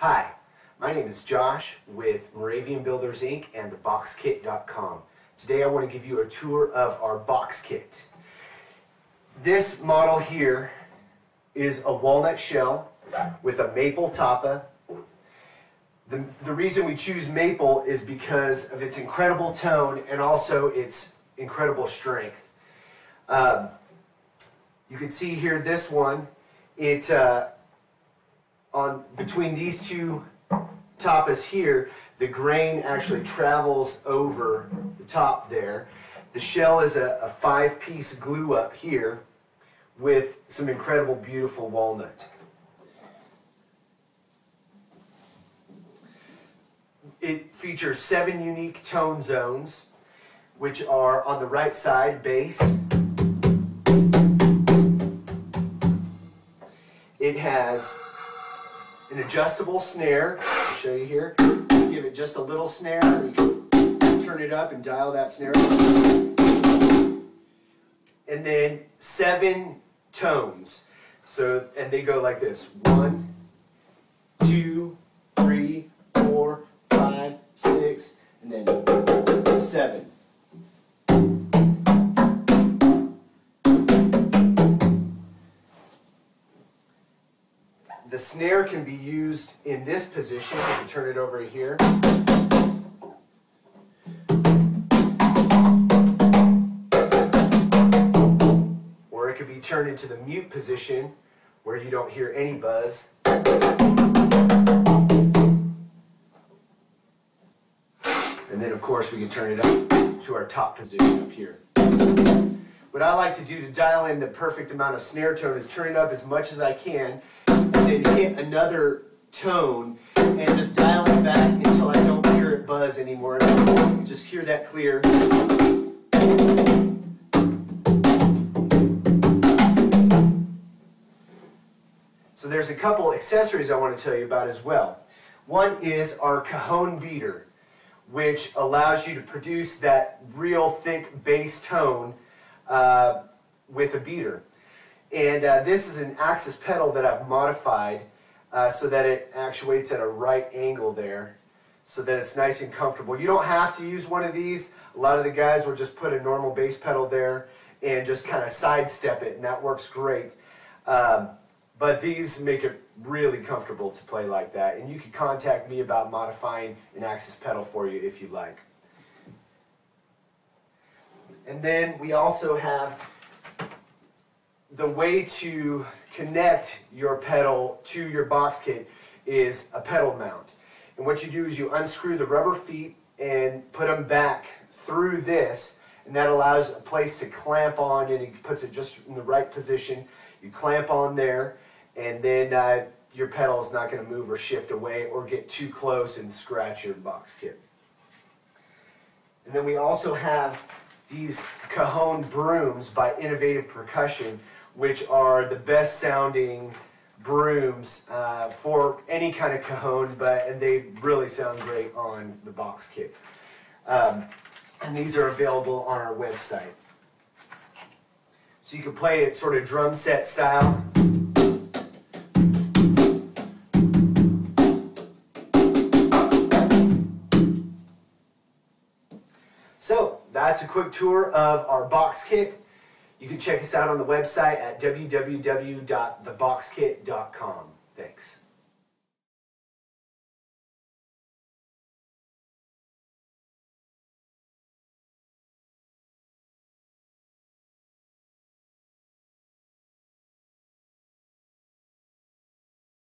Hi, my name is Josh with Moravian Builders Inc. and theboxkit.com. Today I want to give you a tour of our box kit. This model here is a walnut shell with a maple tapa. The, the reason we choose maple is because of its incredible tone and also its incredible strength. Um, you can see here this one, it uh, on between these two tapas here, the grain actually travels over the top there. The shell is a, a five-piece glue up here with some incredible beautiful walnut. It features seven unique tone zones, which are on the right side, bass. It has an adjustable snare. I'll show you here. Give it just a little snare. You can turn it up and dial that snare. And then seven tones. So, and they go like this. One, two, three, four, five, six, and then seven. The snare can be used in this position. You can turn it over here. Or it could be turned into the mute position where you don't hear any buzz. And then of course we can turn it up to our top position up here. What I like to do to dial in the perfect amount of snare tone is turn it up as much as I can and then hit another tone and just dial it back until I don't hear it buzz anymore. Just hear that clear. So there's a couple accessories I want to tell you about as well. One is our cajon beater, which allows you to produce that real thick bass tone uh, with a beater. And uh, this is an Axis pedal that I've modified uh, so that it actuates at a right angle there so that it's nice and comfortable. You don't have to use one of these. A lot of the guys will just put a normal bass pedal there and just kind of sidestep it and that works great. Um, but these make it really comfortable to play like that. And you can contact me about modifying an Axis pedal for you if you like. And then we also have the way to connect your pedal to your box kit is a pedal mount. And what you do is you unscrew the rubber feet and put them back through this and that allows a place to clamp on and it puts it just in the right position. You clamp on there and then uh, your pedal is not going to move or shift away or get too close and scratch your box kit. And then we also have these cajon brooms by Innovative Percussion which are the best sounding brooms uh, for any kind of cajon, but and they really sound great on the box kit. Um, and these are available on our website. So you can play it sort of drum set style. So that's a quick tour of our box kit. You can check us out on the website at www.theboxkit.com.